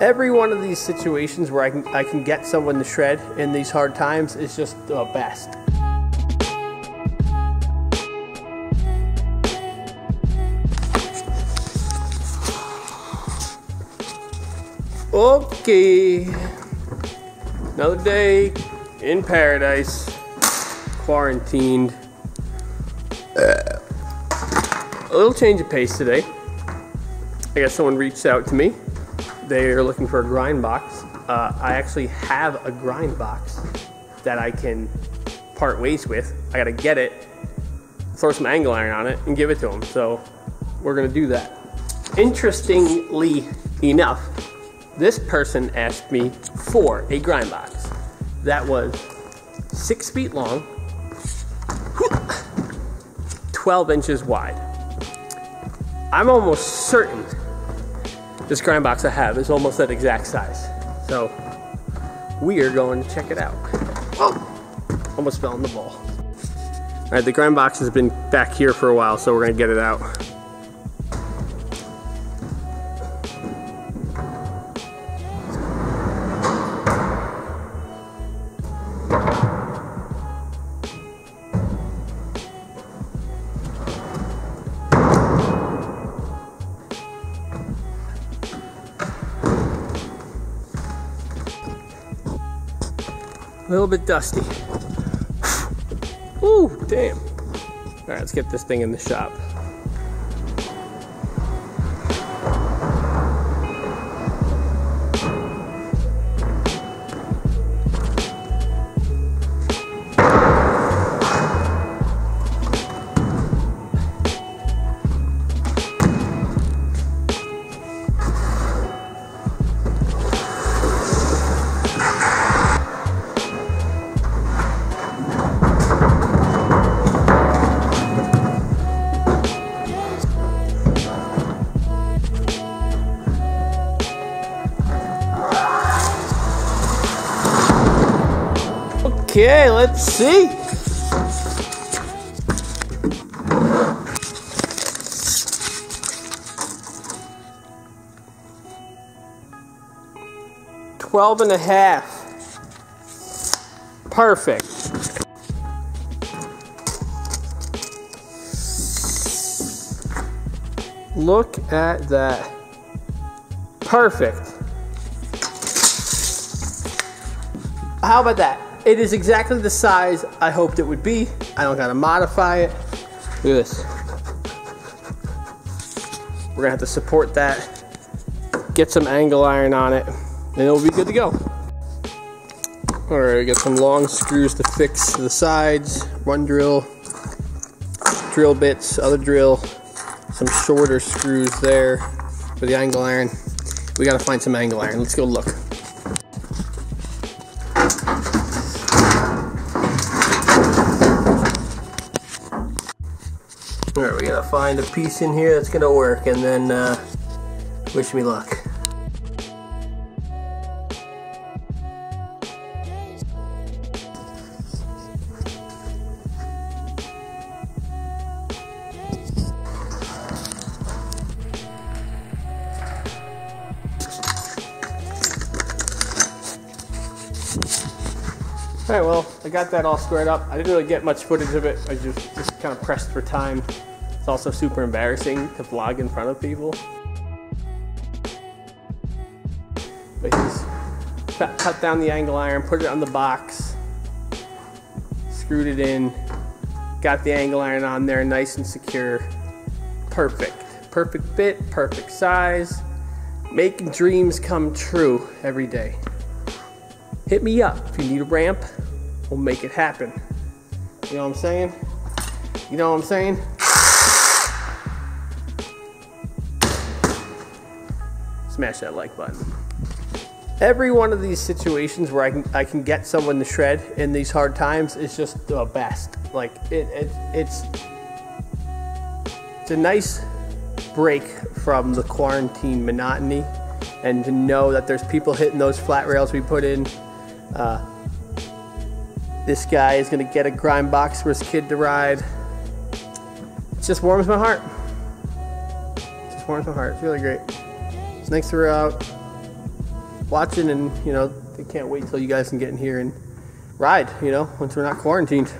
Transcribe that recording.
Every one of these situations where I can, I can get someone to shred in these hard times is just the best. Okay, another day in paradise, quarantined. Uh, a little change of pace today. I guess someone reached out to me. They are looking for a grind box. Uh, I actually have a grind box that I can part ways with. I gotta get it, throw some angle iron on it, and give it to them. So we're gonna do that. Interestingly enough, this person asked me for a grind box that was six feet long, 12 inches wide. I'm almost certain this grind box I have is almost that exact size. So we are going to check it out. Oh, almost fell in the bowl. All right, the grind box has been back here for a while, so we're gonna get it out. A little bit dusty. Ooh, damn. All right, let's get this thing in the shop. Okay, let's see. Twelve and a half. Perfect. Look at that. Perfect. How about that? It is exactly the size I hoped it would be. I don't gotta modify it. Look at this. We're gonna have to support that, get some angle iron on it, and it'll be good to go. All right, get some long screws to fix the sides, one drill, drill bits, other drill, some shorter screws there for the angle iron. We gotta find some angle iron. Let's go look. Find a piece in here that's gonna work and then uh, wish me luck. All right, well, I got that all squared up. I didn't really get much footage of it. I just, just kind of pressed for time. Also super embarrassing to vlog in front of people. But he's cut down the angle iron, put it on the box, screwed it in, got the angle iron on there nice and secure. Perfect. Perfect fit, perfect size. Making dreams come true every day. Hit me up if you need a ramp. We'll make it happen. You know what I'm saying? You know what I'm saying? Smash that like button. Every one of these situations where I can I can get someone to shred in these hard times is just the best. Like it, it it's it's a nice break from the quarantine monotony and to know that there's people hitting those flat rails we put in uh, this guy is gonna get a grind box for his kid to ride. It just warms my heart. It just warms my heart. It's really great. Snakes are out. Uh, watching, and you know they can't wait till you guys can get in here and ride. You know, once we're not quarantined.